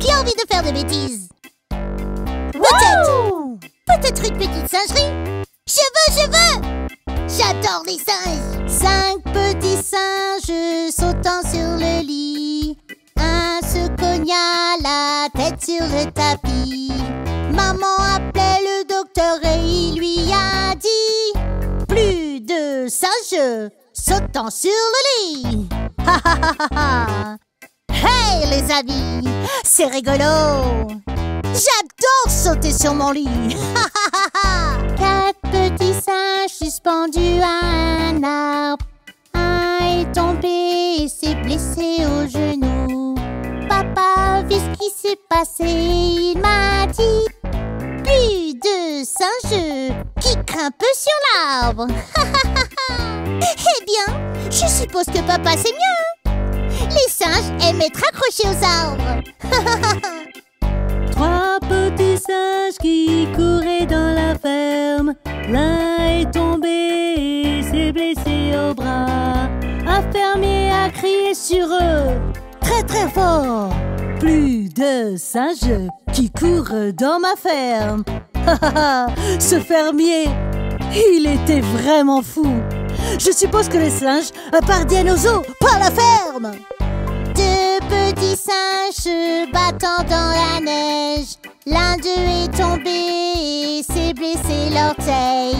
Qui a envie de faire des bêtises? Peut-être. Peut-être une petite singerie. Je veux, je veux J'adore les singes. Cinq petits singes sautant sur le lit. Un se cogna la tête sur le tapis. Maman appelait le docteur et il lui a dit Plus de singes sautant sur le lit. Ha ha ha ha Hey les amis, c'est rigolo. J'adore sauter sur mon lit. Quatre petits singes suspendus à un arbre. Un est tombé et s'est blessé au genou. Papa vu ce qui s'est passé, il m'a dit Plus de singes qui grimpent sur l'arbre. Eh bien, je suppose que papa c'est mieux Les singes aiment être accrochés aux arbres Trois petits singes qui couraient dans la ferme. L'un est tombé et s'est blessé au bras. Un fermier a crié sur eux très très fort. Plus de singes qui courent dans ma ferme. Ce fermier, il était vraiment fou. Je suppose que les singes parviennent aux eaux, pas la ferme. Deux petits singes battant dans la neige. L'un d'eux est tombé et s'est blessé l'orteil.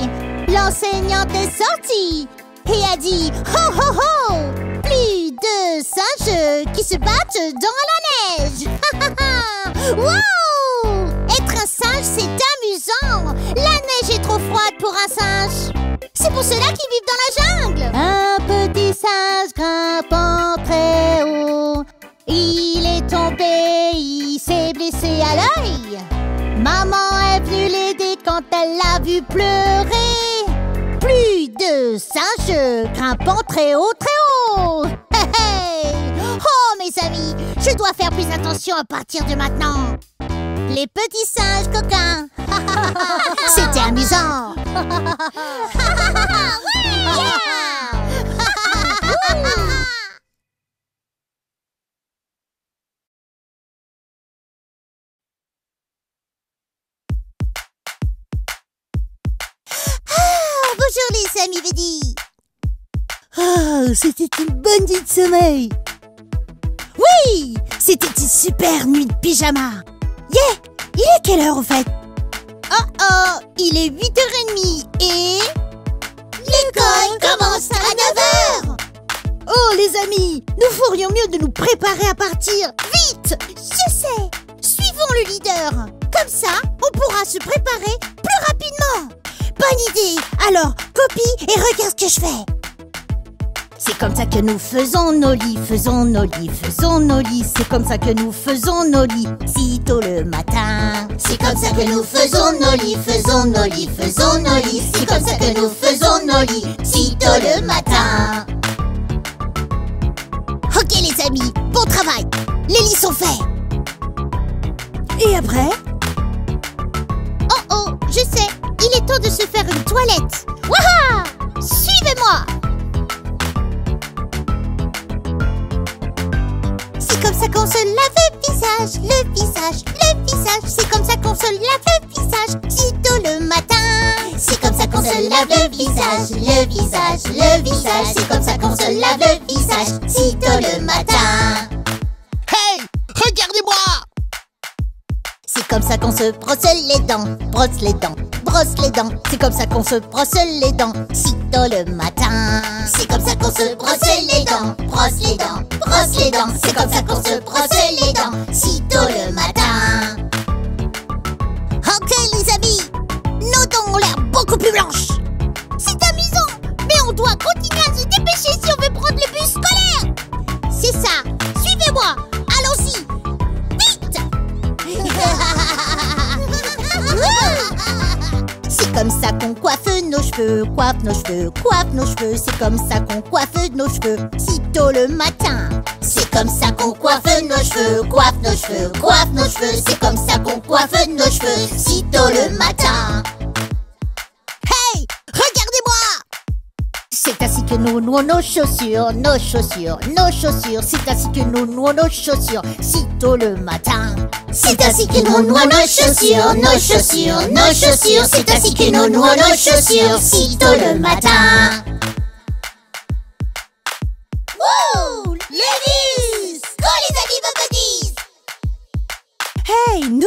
L'enseignante est sortie et a dit Ho ho ho Plus de singes qui se battent dans la neige. Wow! Être un singe, c'est amusant. La neige est trop froide pour un singe. C'est pour cela qu'ils vivent dans la elle l'a vu pleurer. Plus de singes grimpant très haut, très haut. Oh mes amis, je dois faire plus attention à partir de maintenant. Les petits singes coquins. C'était amusant Ah, Bonjour les amis Veddy Oh, c'était une bonne nuit de sommeil. Oui C'était une super nuit de pyjama. Yeah Il est quelle heure au fait? Oh oh Il est 8h30 et... L'école commence à 9h Oh les amis, nous ferions mieux de nous préparer à partir. Vite. Je sais. Suivons le leader. Comme ça, on pourra se préparer plus rapidement Bonne idée Alors, copie et regarde ce que je fais c'est comme ça que nous faisons nos lits, faisons nos lits, faisons nos lits. C'est comme ça que nous faisons nos lits, sitôt le matin. C'est comme ça que nous faisons nos lits, faisons nos lits, faisons nos lits. C'est comme ça que nous faisons nos lits, sitôt le matin. Ok les amis, bon travail. Les lits sont faits. Et après? Il est temps de se faire une toilette. Waha Suivez-moi C'est comme ça qu'on se lave le visage, le visage, le visage. C'est comme ça qu'on se lave le visage, sitôt le matin. C'est comme ça qu'on se lave le visage, le visage, le visage. C'est comme ça qu'on se lave le visage, sitôt le matin. Hey Regardez-moi comme ça qu'on se brosse les dents, brosse les dents, brosse les dents. C'est comme ça qu'on se brosse les dents, sitôt le matin. C'est comme ça qu'on se brosse les dents, brosse les dents, brosse les dents. C'est comme ça qu'on se brosse les dents, sitôt le matin. Ok les amis, nos dents ont l'air beaucoup plus blanches. C'est amusant, mais on doit continuer à se dépêcher si on veut prendre le bus scolaire. C'est ça, suivez-moi, comme ça qu'on coiffe nos cheveux, coiffe nos cheveux, coiffe nos cheveux. C'est comme ça qu'on coiffe nos cheveux, sitôt le matin. C'est comme ça qu'on coiffe nos cheveux, coiffe nos cheveux, coiffe nos cheveux. C'est comme ça qu'on coiffe nos cheveux, sitôt le matin. C'est ainsi que nous nouons nos chaussures, nos chaussures, nos chaussures. C'est ainsi que nous nouons nos chaussures, sitôt le matin. C'est ainsi que nous nouons nos chaussures, nos chaussures, nos chaussures. C'est ainsi que nous nouons nos chaussures, sitôt le matin. Wouh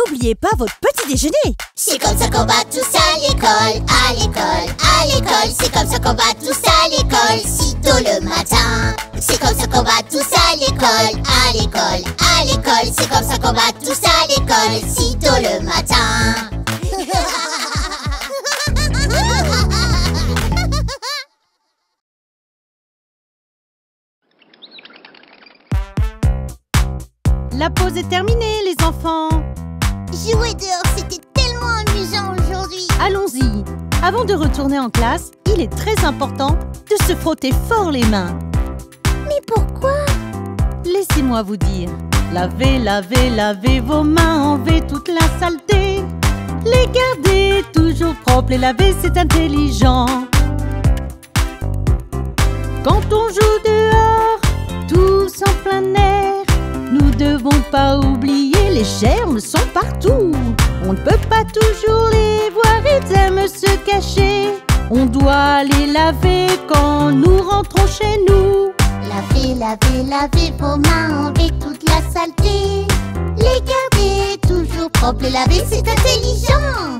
n'oubliez pas votre petit déjeuner. C'est comme ça qu'on va tous à l'école, à l'école, à l'école. C'est comme ça qu'on va tous à l'école, sitôt le matin. C'est comme ça qu'on va tous à l'école, à l'école, à l'école. C'est comme ça qu'on va tous à l'école, sitôt le matin. La pause est terminée, les enfants Jouer dehors, c'était tellement amusant aujourd'hui Allons-y Avant de retourner en classe, il est très important de se frotter fort les mains. Mais pourquoi? Laissez-moi vous dire. Lavez, lavez, lavez vos mains, enlevez toute la saleté. Les garder toujours propres, les laver, c'est intelligent. Quand on joue dehors, tous en plein air, nous devons pas oublier, les germes sont partout. On ne peut pas toujours les voir, ils aiment se cacher. On doit les laver quand nous rentrons chez nous. Lavez, lavez, lavez vos mains, enlevez toute la saleté. Les garder toujours propres, les laver, c'est intelligent.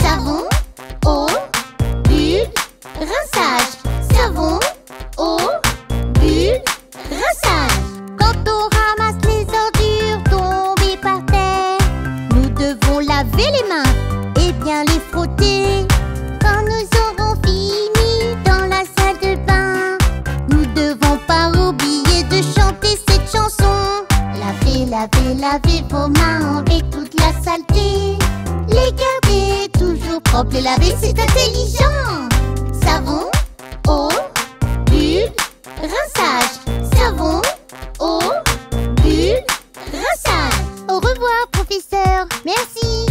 Savon, eau, bulle, rinçage. Savon, eau, cette chanson. Lavez, lavez, lavez vos mains, enlevez toute la saleté. Les garder toujours propres, les laver, c'est intelligent. Savon, eau, bulle, rinçage. Savon, eau, bulle, rinçage. Au revoir, professeur. Merci.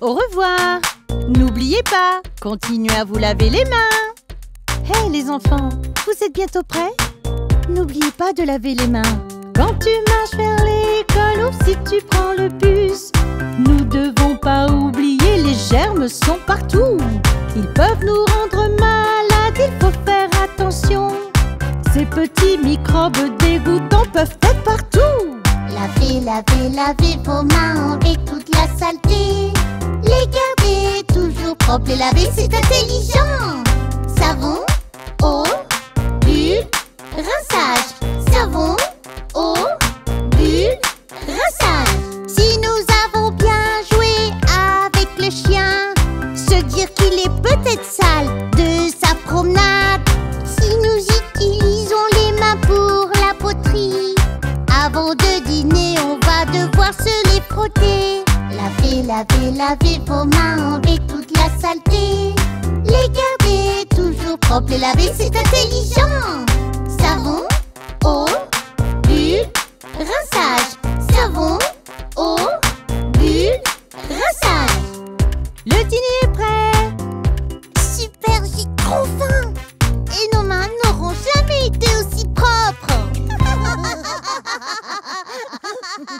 Au revoir N'oubliez pas, continuez à vous laver les mains Hey les enfants, vous êtes bientôt prêts? N'oubliez pas de laver les mains Quand tu marches vers l'école ou si tu prends le bus Nous devons pas oublier, les germes sont partout Ils peuvent nous rendre malades, il faut faire attention Ces petits microbes dégoûtants peuvent être partout Lavez, lavez, lavez vos mains, enlevez toute la saleté. Les garder toujours propres, les laver, c'est intelligent. Savon, Lavez, lavez, vos mains, enlevez toute la saleté. Les garder toujours propres, les laver, c'est intelligent. Savon, eau, bulle, rinçage. Savon, eau, bulle, rinçage. Le dîner est prêt Super, j'ai trop faim. Et nos mains n'auront jamais été aussi propres.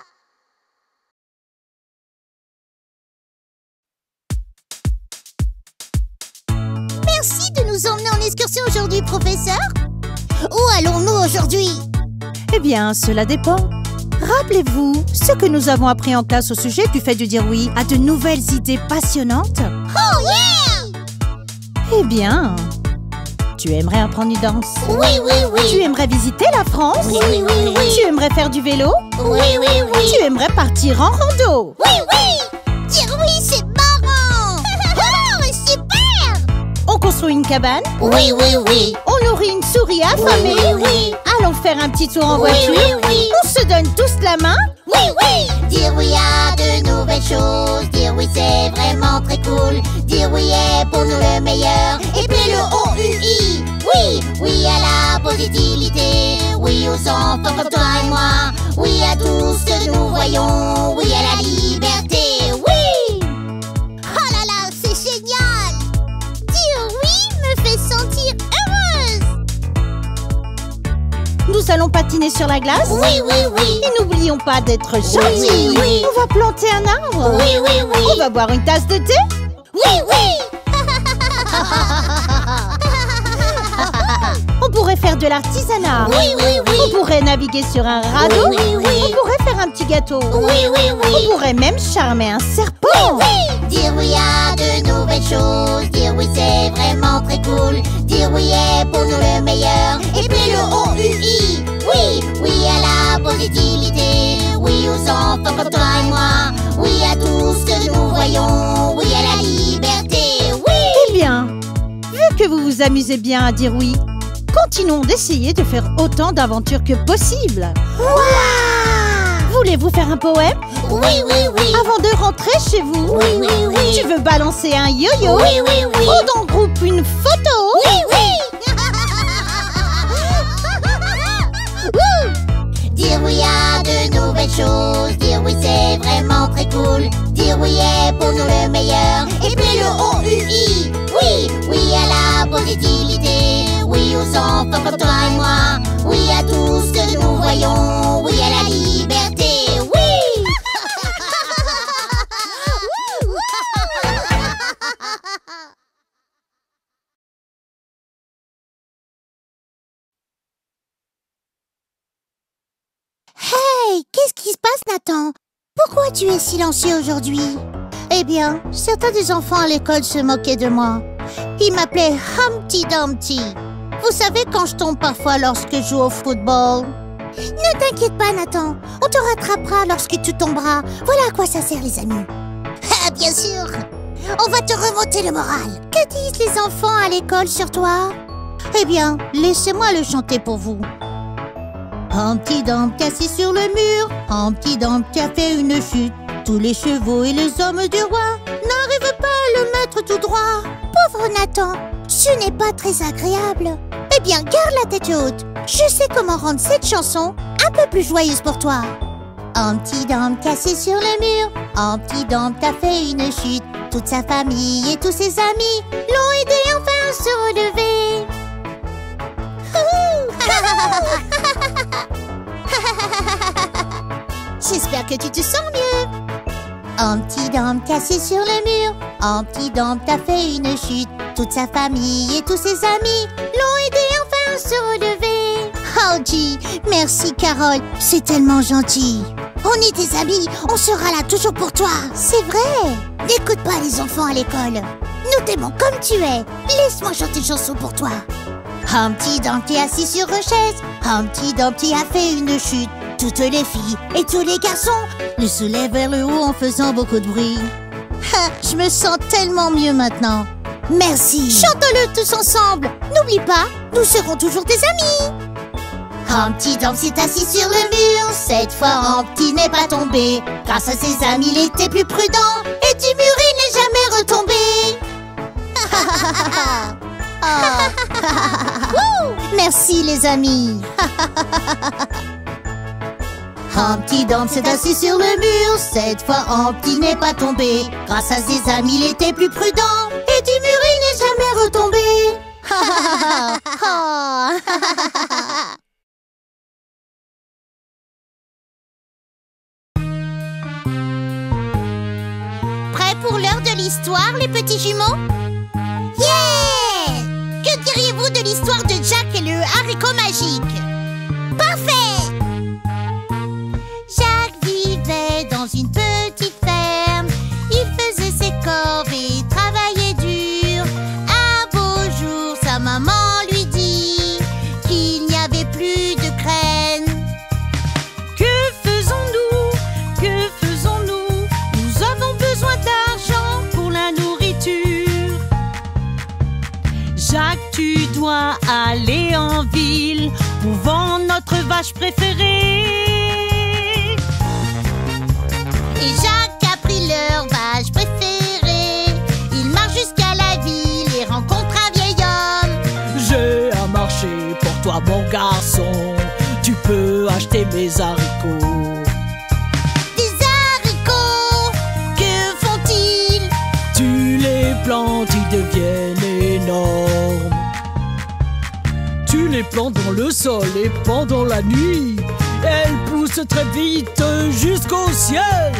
nous emmener en excursion aujourd'hui, professeur. Où allons-nous aujourd'hui? Eh bien, cela dépend. Rappelez-vous ce que nous avons appris en classe au sujet du fait de dire oui à de nouvelles idées passionnantes Oh yeah Eh bien, tu aimerais apprendre une danse? Oui, oui, Tu oui. aimerais visiter la France? Oui, oui, oui, oui. Tu aimerais faire du vélo? Oui, oui, oui. Tu aimerais partir en rando? Oui, oui. Construit une cabane Oui, oui, oui. On nourrit une souris affamée Oui, oui, oui. Allons faire un petit tour en Oui, voiture oui, oui. On se donne tous la main Oui, oui. Dire oui à de nouvelles choses. Dire oui c'est vraiment très cool. Dire oui est pour nous le meilleur. Et puis le O-U-I Oui, oui à la positivité. Oui aux enfants comme toi et moi. Oui à tout ce que nous voyons. Oui à la liberté allons patiner sur la glace Oui, oui, oui. Et n'oublions pas d'être gentils. Oui, oui, On va planter un arbre. Oui, oui, oui. On va boire une tasse de thé. Oui, oui. faire de l'artisanat. Oui, oui, oui. On pourrait naviguer sur un radeau. Oui, oui, oui. On pourrait faire un petit gâteau. Oui, oui, oui. On pourrait même charmer un serpent. Oui, dire oui à de nouvelles choses. Dire oui, c'est vraiment très cool. Dire oui est pour nous le meilleur. Et puis le O-U-I. Oui, oui à la positivité. Oui aux enfants comme toi et moi. Oui à tout ce que nous voyons. Oui à la liberté. Oui. Eh bien, vu que vous vous amusez bien à dire oui, continuons d'essayer de faire autant d'aventures que possible. Voulez-vous faire un poème? Oui, oui, oui. avant de rentrer chez vous Oui, oui, oui. Tu veux balancer un yo-yo? Oui, oui, oui. Ou dans le groupe une photo? Oui, oui. Dire oui à de nouvelles choses, dire oui c'est vraiment très cool, dire oui est pour nous le meilleur, et puis le O-U-I, oui, oui à la positivité, oui aux enfants comme toi et moi, oui à tout ce que nous voyons, oui à la liberté, oui. Hey, qu'est-ce qui se passe, Nathan? Pourquoi tu es silencieux aujourd'hui? Eh bien, certains des enfants à l'école se moquaient de moi. Ils m'appelaient Humpty Dumpty. Vous savez quand je tombe parfois lorsque je joue au football Ne t'inquiète pas, Nathan. On te rattrapera lorsque tu tomberas. Voilà à quoi ça sert, les amis. Ah, bien sûr On va te remonter le moral. Que disent les enfants à l'école sur toi? Eh bien, laissez-moi le chanter pour vous. Humpty Dumpty assis sur le mur, Humpty Dumpty a fait une chute. Tous les chevaux et les hommes du roi n'arrivent pas tout droit. Pauvre Nathan, ce n'est pas très agréable. Eh bien, garde la tête haute. Je sais comment rendre cette chanson un peu plus joyeuse pour toi. Humpty Dumpty assis sur le mur, Humpty Dumpty a fait une chute. Toute sa famille et tous ses amis l'ont aidé enfin à se relever. J'espère que tu te sens mieux. Dumpty assis sur le mur. Humpty Dumpty a fait une chute. Toute sa famille et tous ses amis l'ont aidé enfin à se relever. Oh, merci Carole, c'est tellement gentil. On est tes amis, on sera là toujours pour toi. C'est vrai. N'écoute pas les enfants à l'école. Nous t'aimons comme tu es. Laisse-moi chanter une chanson pour toi. Humpty Dumpty assis sur une chaise. Humpty Dumpty a fait une chute. Toutes les filles et tous les garçons le soulèvent vers le haut en faisant beaucoup de bruit. Je me sens tellement mieux maintenant. Merci. Chantons-le tous ensemble. N'oublie pas, nous serons toujours tes amis. Humpty Dumpty est assis sur le mur. Cette fois, Humpty n'est pas tombé. Grâce à ses amis, il était plus prudent. Et du mur, il n'est jamais retombé. Wouh Merci les amis. Humpty Dumpty s'est assis sur le mur. Cette fois, Humpty n'est pas tombé. Grâce à ses amis, il était plus prudent. Et du mur, il n'est jamais retombé. Prêt pour l'heure de l'histoire, les petits jumeaux? Ville pour vendre notre vache préférée. Et Jacques a pris leur vache préférée. Il marche jusqu'à la ville et rencontre un vieil homme. J'ai un marché pour toi, mon garçon. Tu peux acheter mes haricots. Des haricots, que font-ils? Tu les plantes, ils deviennent plants dans le sol et pendant la nuit, elle pousse très vite jusqu'au ciel.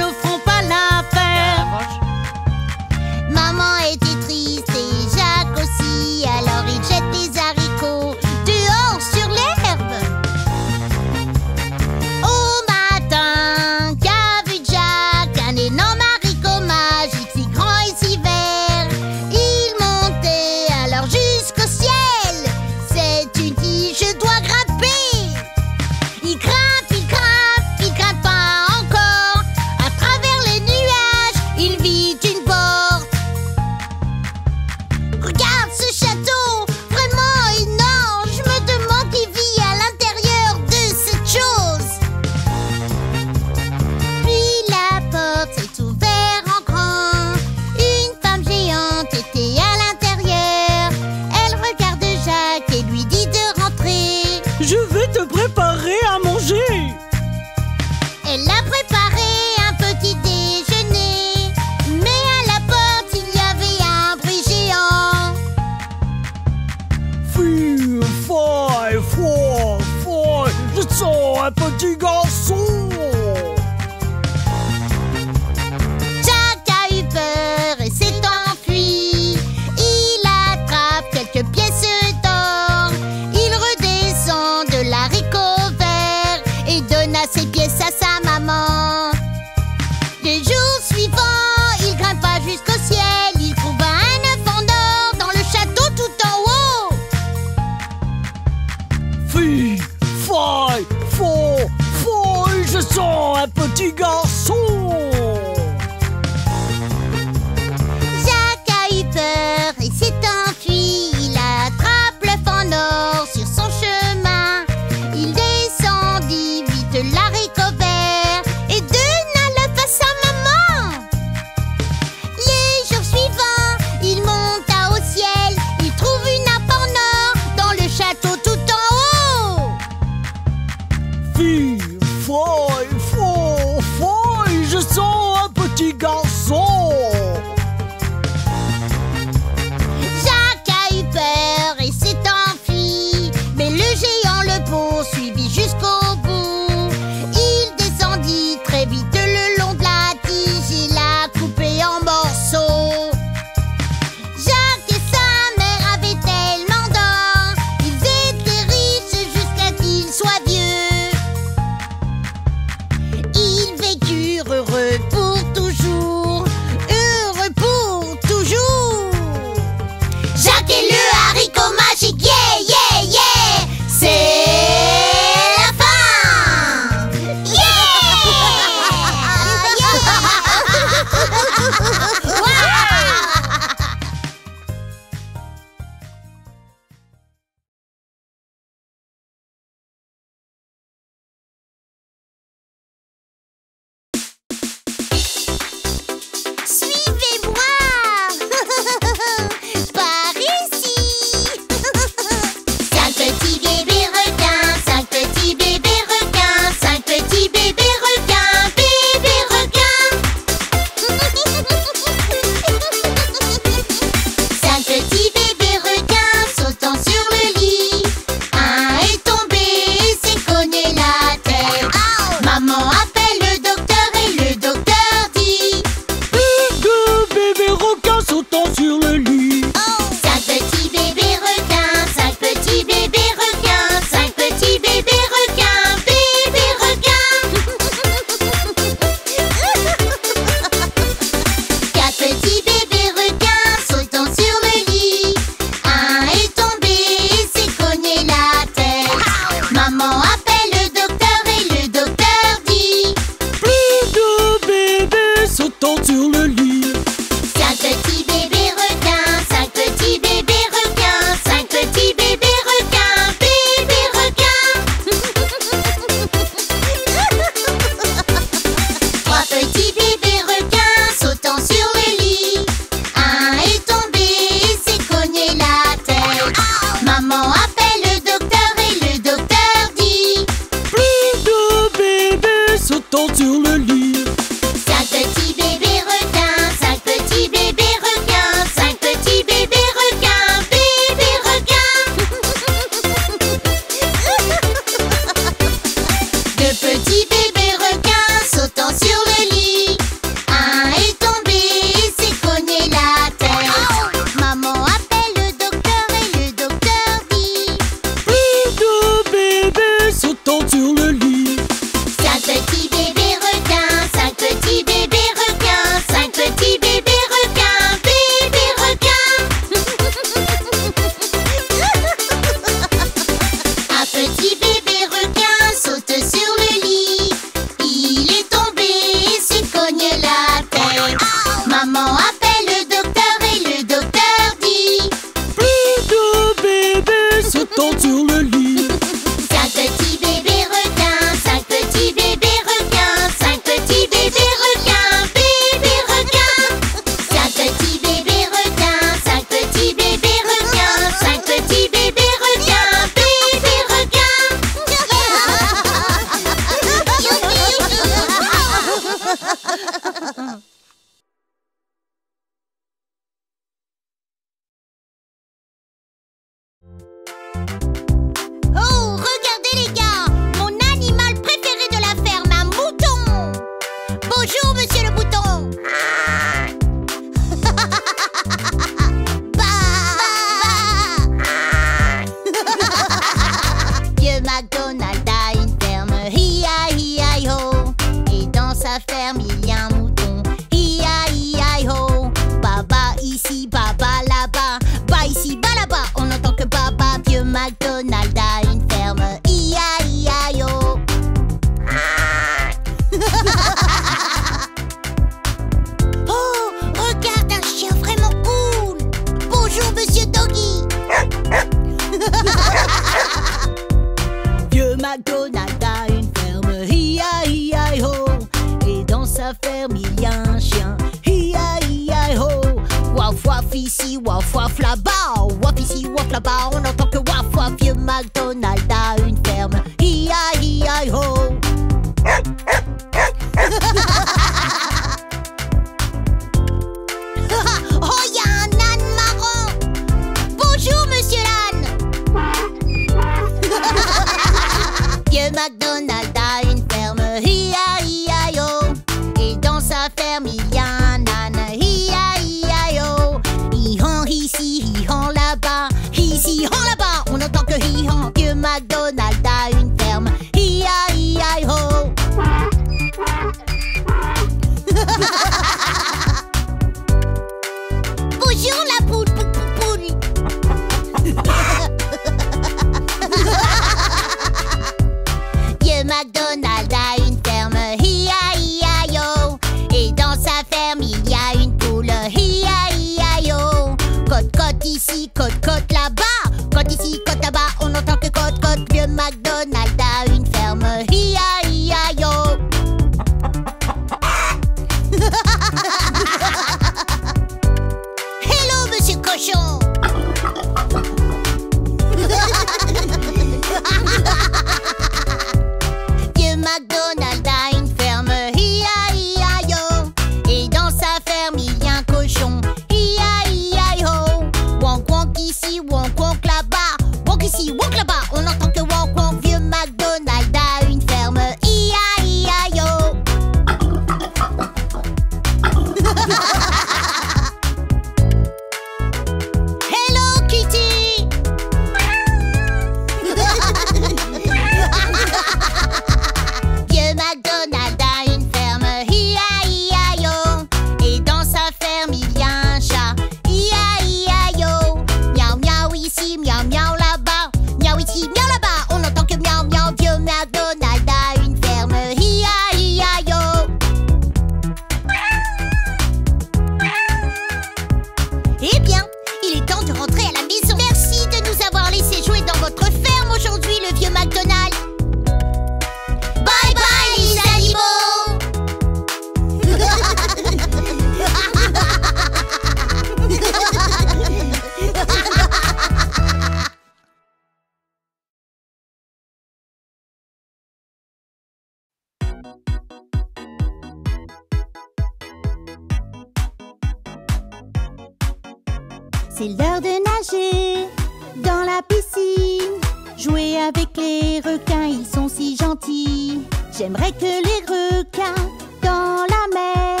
C'est l'heure de nager dans la piscine. Jouer avec les requins, ils sont si gentils. J'aimerais que les requins dans la mer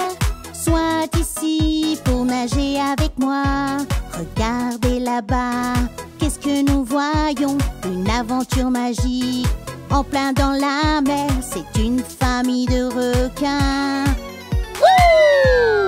soient ici pour nager avec moi. Regardez là-bas, qu'est-ce que nous voyons? Une aventure magique en plein dans la mer. C'est une famille de requins. Wouh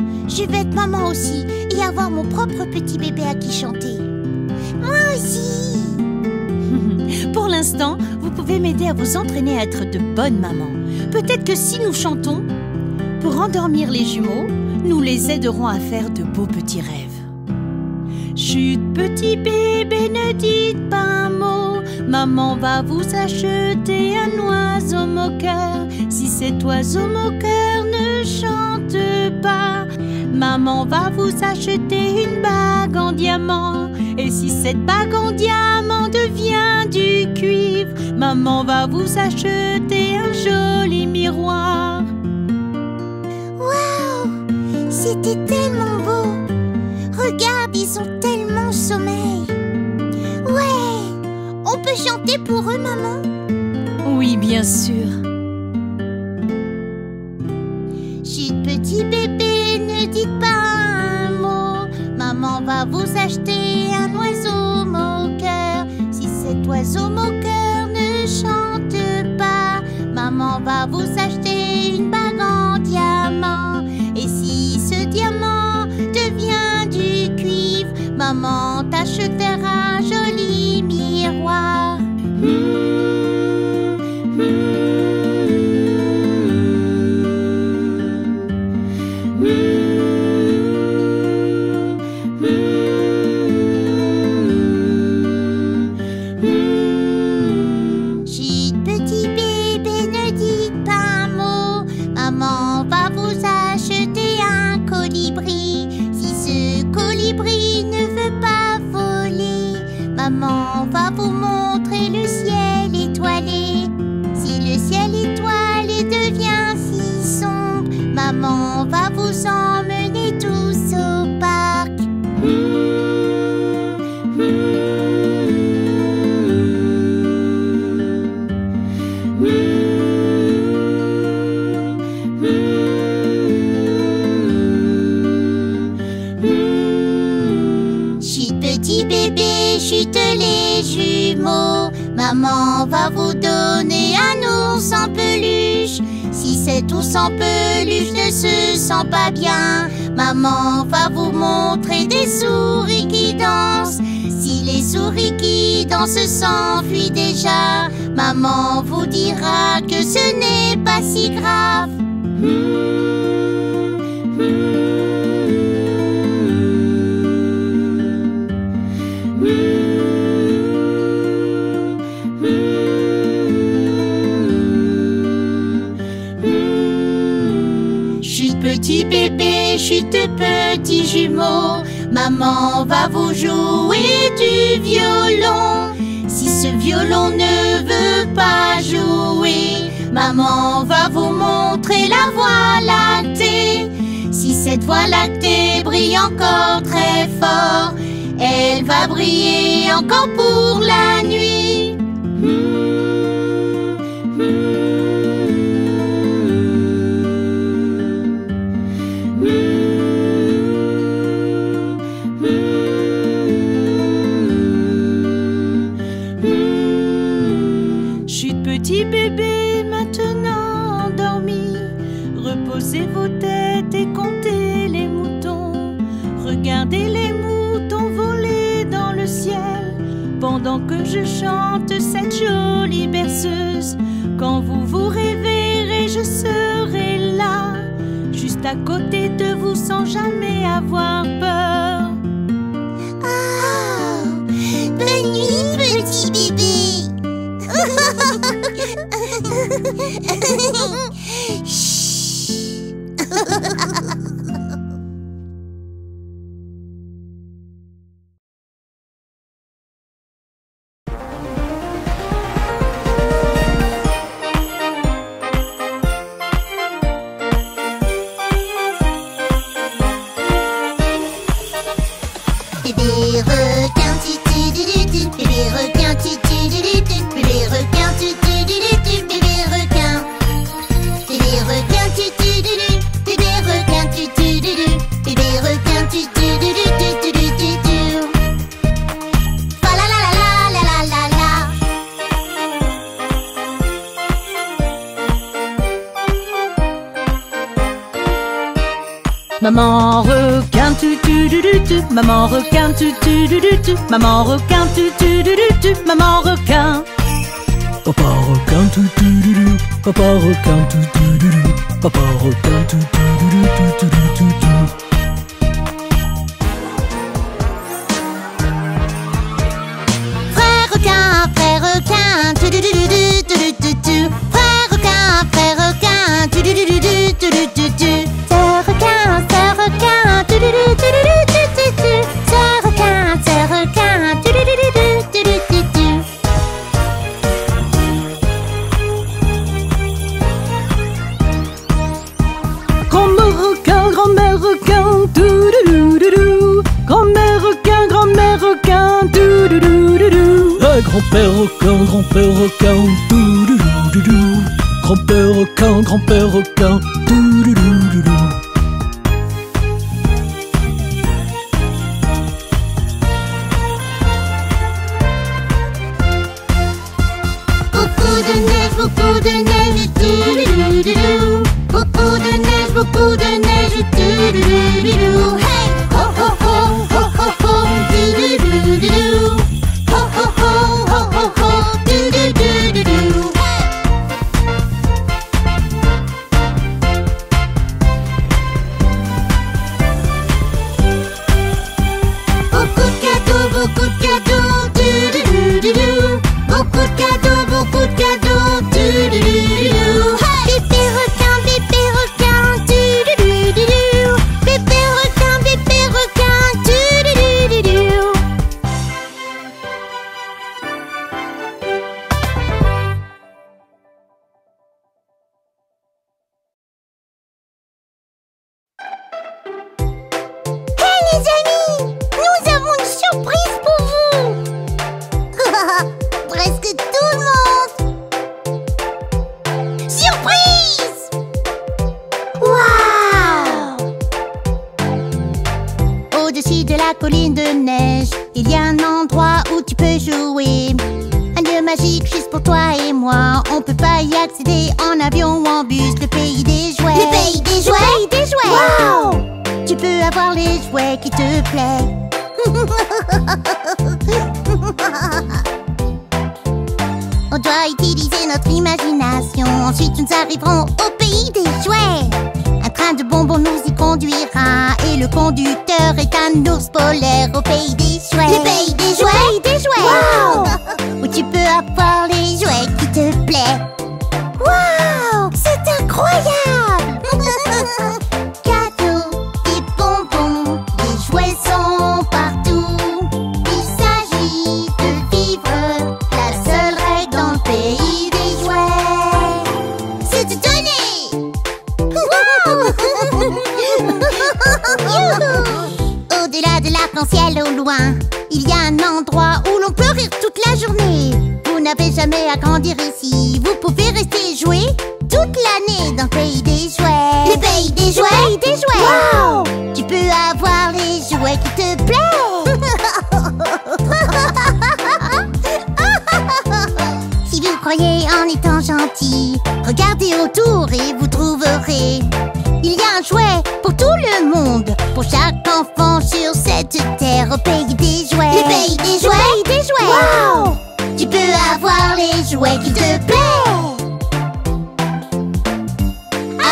je vais être maman aussi et avoir mon propre petit bébé à qui chanter. Moi aussi Pour l'instant, vous pouvez m'aider à vous entraîner à être de bonnes mamans. Peut-être que si nous chantons, pour endormir les jumeaux, nous les aiderons à faire de beaux petits rêves. Chut, petit bébé, ne dites pas un mot. Maman va vous acheter un oiseau moqueur. Si cet oiseau moqueur ne chante pas, maman va vous acheter une bague en diamant. Et si cette bague en diamant devient du cuivre, maman va vous acheter un joli miroir. Waouh C'était tellement beau Regarde, ils sont tellement sommeil. Ouais, on peut chanter pour eux, maman? Oui, bien sûr. Oiseau moqueur ne chante pas, maman va vous acheter une bague en diamant. Et si ce diamant devient maman en peluche ne se sent pas bien, maman va vous montrer des souris qui dansent. Si les souris qui dansent s'enfuient déjà, maman vous dira que ce n'est pas si grave. Chut petit jumeau, maman va vous jouer du violon. Si ce violon ne veut pas jouer, maman va vous montrer la voie lactée. Si cette voie lactée brille encore très fort, elle va briller encore pour la nuit. Chante cette jolie berceuse Quand vous vous réveillerez je serai là Juste à côté de vous sans jamais avoir peur Ah, bonne nuit, petit bébé. Maman requin tu tu du du tu Maman requin tu tu du du tu Maman requin tu tu du du tu Maman requin Papa requin tu tu du du Papa requin tu tu du du Papa requin tu tu du du tu tu du tu tu Frère requin, frère requin, tu du du du du du du du Frère requin, frère requin, tu du du du du du du du Sœur requin, tu C'est requin, requin, tu Grand requin, grand-mère requin, tu Grand-mère requin, grand-mère requin, tu Grand-père requin, grand-père requin, tu Grand-père requin, grand-père requin, tu You. Accéder en avion ou en bus. Le pays des jouets. Le pays des jouets? Le pays des jouets. Wow Tu peux avoir les jouets qui te plaisent. On doit utiliser notre imagination. Ensuite, nous arriverons au pays des jouets. Un train de bonbons nous y conduira. Et le conducteur est un ours polaire au pays des jouets. Le pays des jouets. Le pays des jouets. Wow Où tu peux avoir jouets qui te.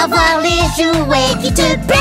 Avoir les jouets qui te plaisent.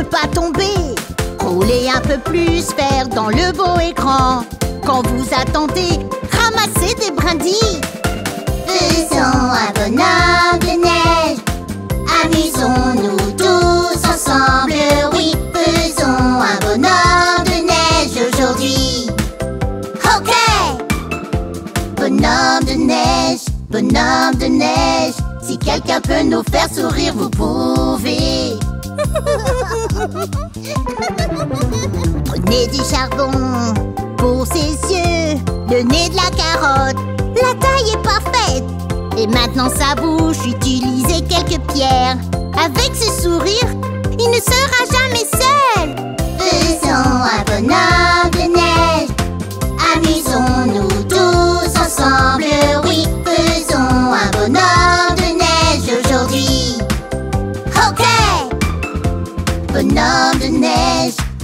Tente pas tomber. Rouler un peu plus, faire dans le beau écran. Quand vous attendez, ramassez des brindilles. Faisons un bonhomme de neige. Amusons-nous tous ensemble, oui Faisons un bonhomme de neige aujourd'hui. Ok. Bonhomme de neige, bonhomme de neige. Si quelqu'un peut nous faire sourire, vous pouvez Prenez du charbon pour ses yeux, le nez de la carotte, la taille est parfaite. Et maintenant sa bouche, utilisez quelques pierres. Avec ce sourire, il ne sera jamais seul. Faisons un bonhomme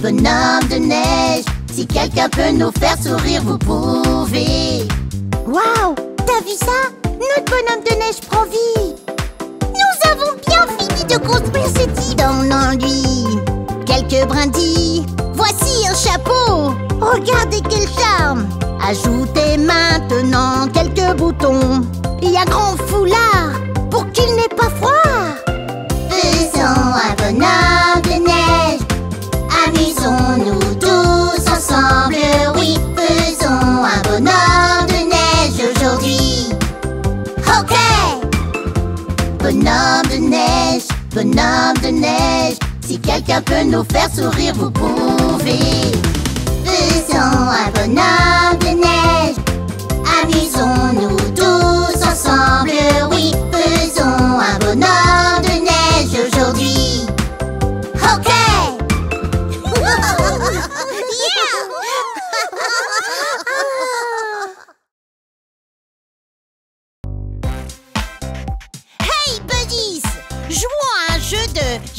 bonhomme de neige Si quelqu'un peut nous faire sourire, vous pouvez. Waouh T'as vu ça? Notre bonhomme de neige prend vie. Nous avons bien fini de construire cet île en lui Quelques brindilles Voici un chapeau. Regardez quel charme. Ajoutez maintenant quelques boutons. Et un grand foulard Pour qu'il n'ait pas froid Bonhomme de neige, bonhomme de neige. Si quelqu'un peut nous faire sourire, vous pouvez. Faisons un bonhomme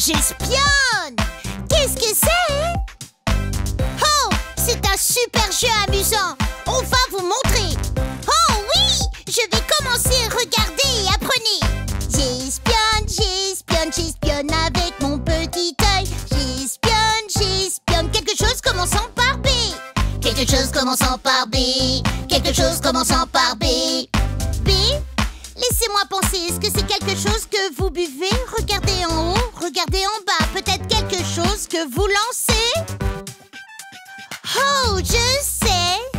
j'espionne. Qu'est-ce que c'est Oh C'est un super jeu amusant. On va vous montrer. Oh oui Je vais commencer, regardez et apprenez. J'espionne, j'espionne, j'espionne avec mon petit œil. J'espionne, j'espionne. Quelque chose commençant par B Quelque chose commençant par B Quelque chose commençant par B Laissez-moi penser, est-ce que c'est quelque chose que vous buvez? Regardez en haut, regardez en bas, peut-être quelque chose que vous lancez? Oh, je sais!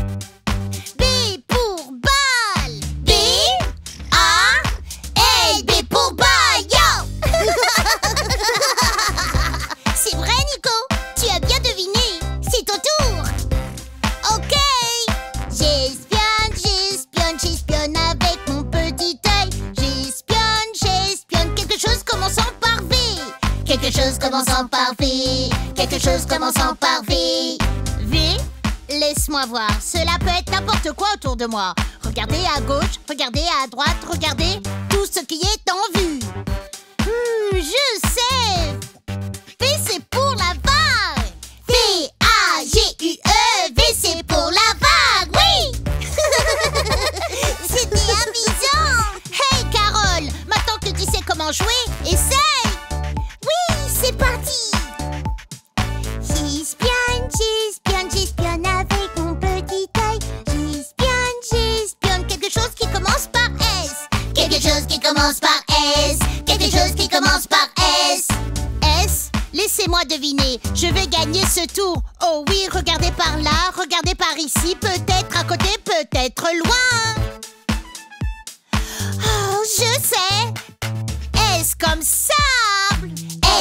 commençant par V. Quelque chose commençant par V. V Laisse-moi voir, cela peut être n'importe quoi autour de moi. Regardez à gauche, regardez à droite, regardez tout ce qui est en vue. Hmm, je sais V, c'est pour commence par S. Quelque chose qui commence par S. S? Laissez-moi deviner, je vais gagner ce tour. Oh oui, regardez par là, regardez par ici, peut-être à côté, peut-être loin. Oh, je sais. S comme sable.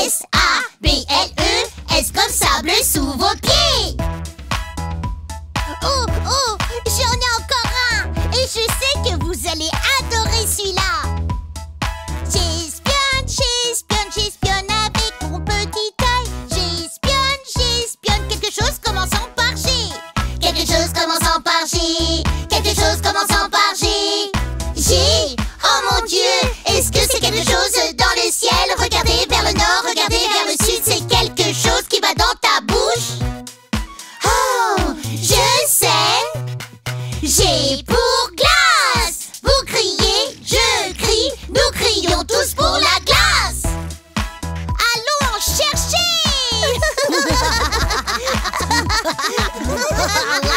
S-A-B-L-E. S comme sable sous vos どういうこと?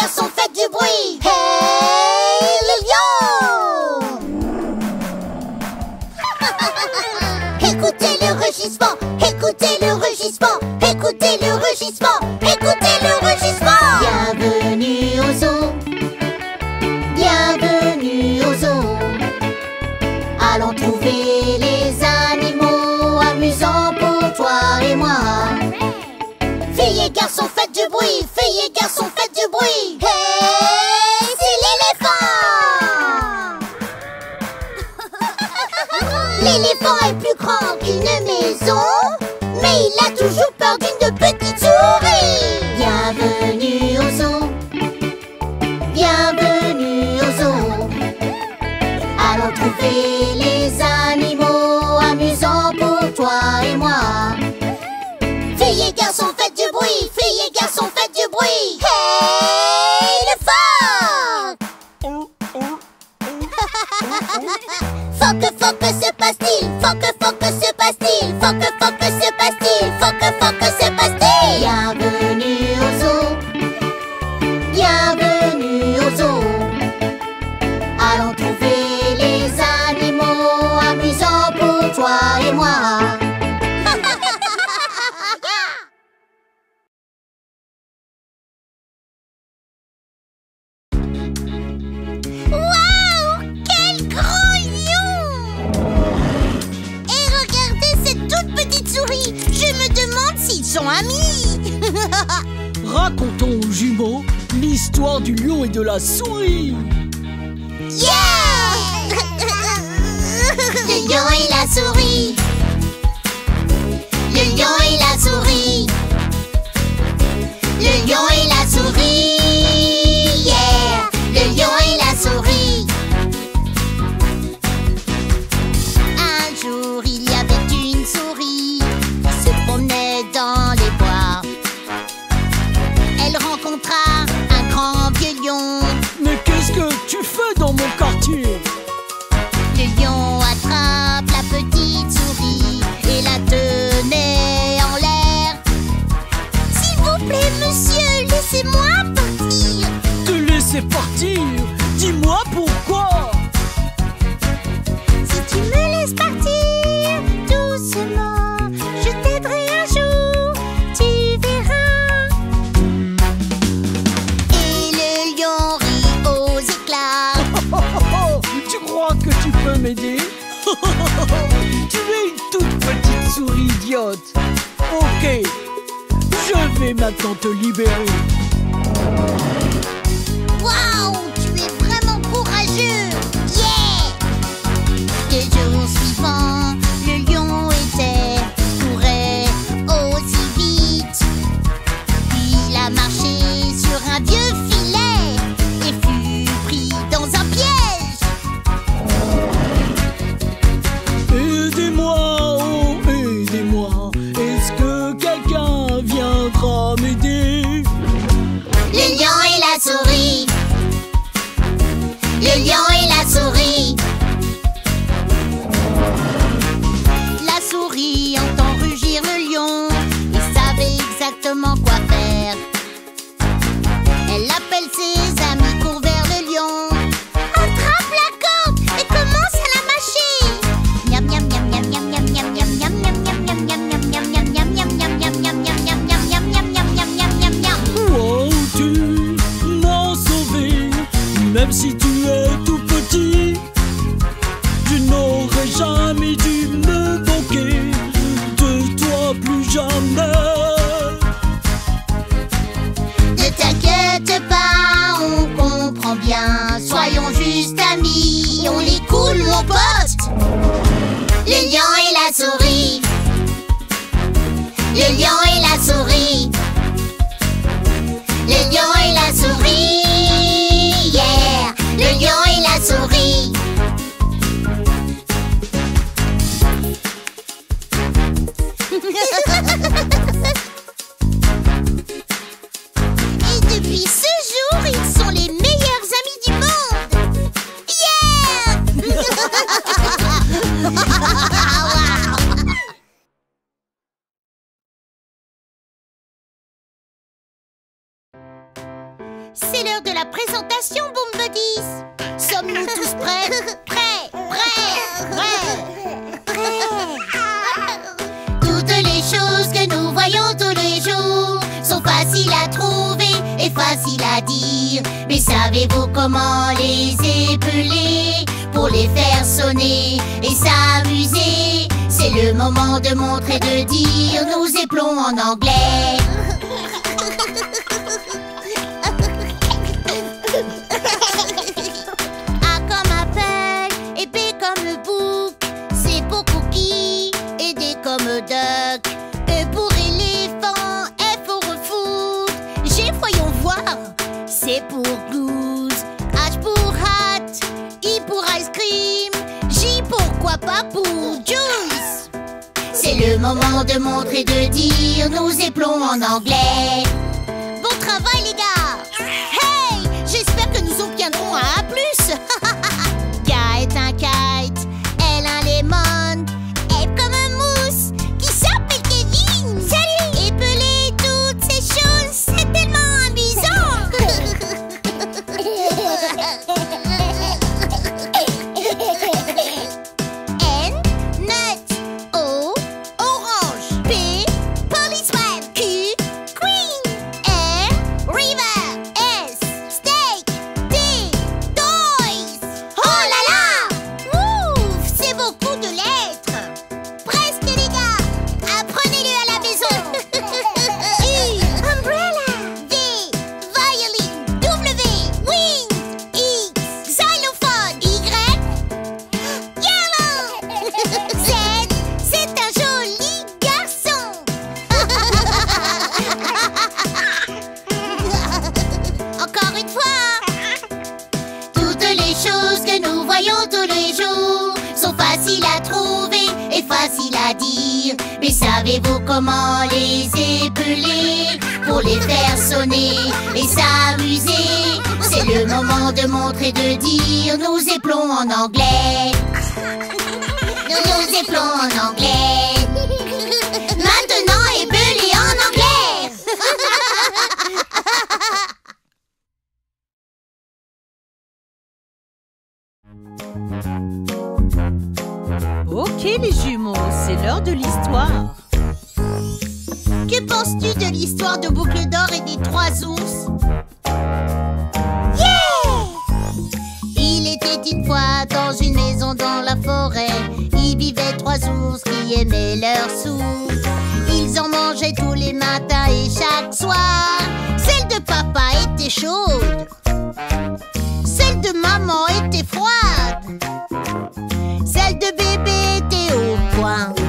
garçons, faites du bruit. Hey, les lions. Écoutez le rugissement Pour goose, H pour hat, I pour ice cream, J pourquoi pas pour juice. C'est le moment de montrer, de dire nous éplons en anglais. Bon travail les gars Hey J'espère que nous obtiendrons un c'est l'heure de l'histoire. Que penses-tu de l'histoire de Boucle d'Or et des trois ours? Yeah Il était une fois dans une maison dans la forêt. Y vivaient trois ours qui aimaient leur soupe. Ils en mangeaient tous les matins et chaque soir. Celle de papa était chaude. Celle de maman était froide de bébé au point.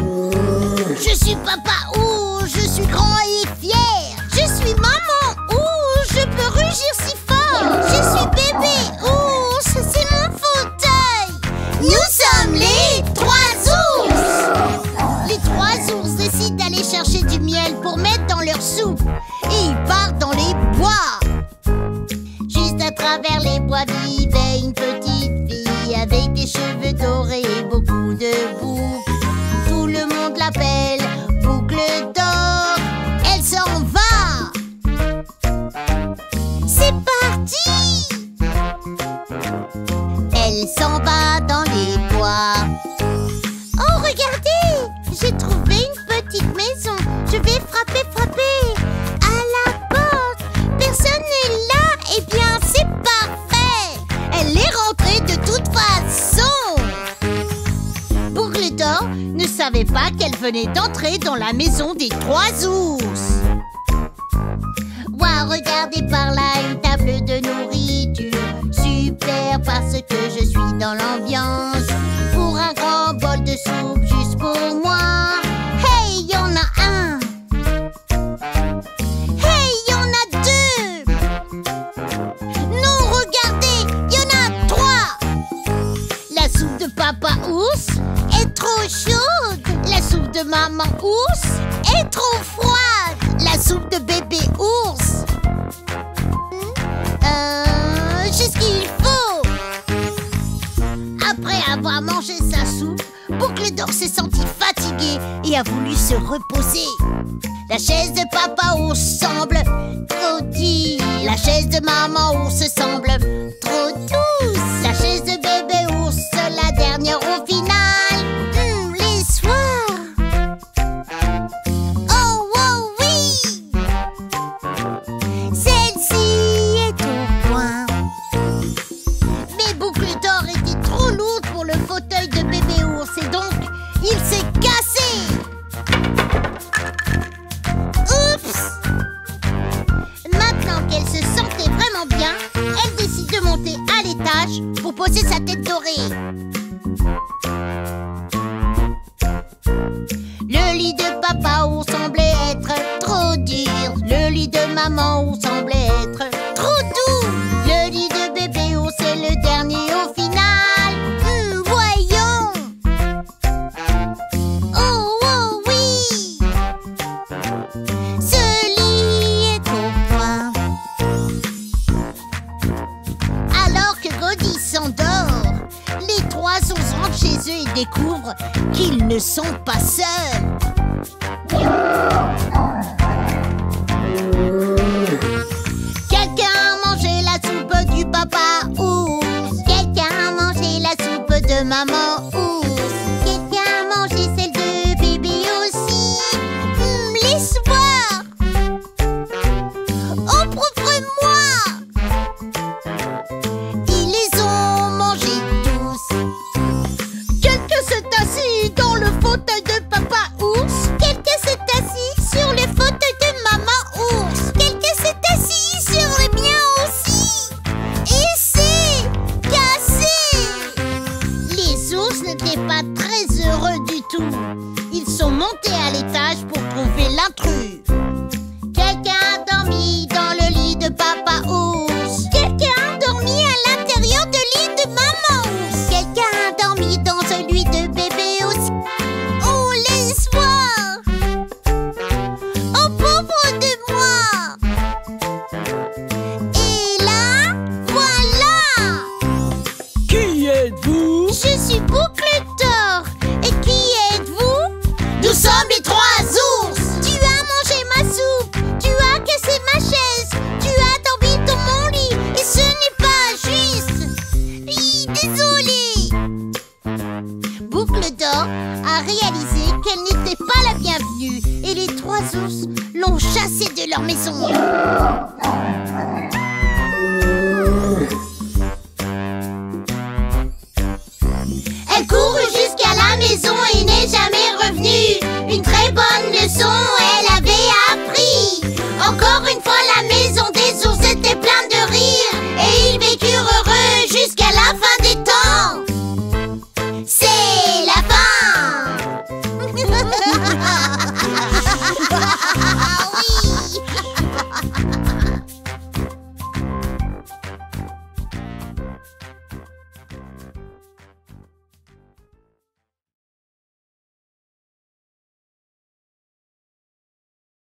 venait d'entrer dans la maison des trois ours. Ouah, regardez par là une table de nourriture. Super parce que je suis dans l'ambiance. Pour un grand bol de soupe juste pour moi. Hey, y en a un. Hey, y en a deux. Non, regardez, y en a trois. La soupe de papa ours est trop chaude. La soupe de maman ours est trop froide. La soupe de bébé ours. Euh, j'ai ce qu'il faut. Après avoir mangé sa soupe, Boucle d'or s'est senti fatigué et a voulu se reposer. La chaise de papa ours semble trop dure. La chaise de maman ours semble trop douce. La chaise de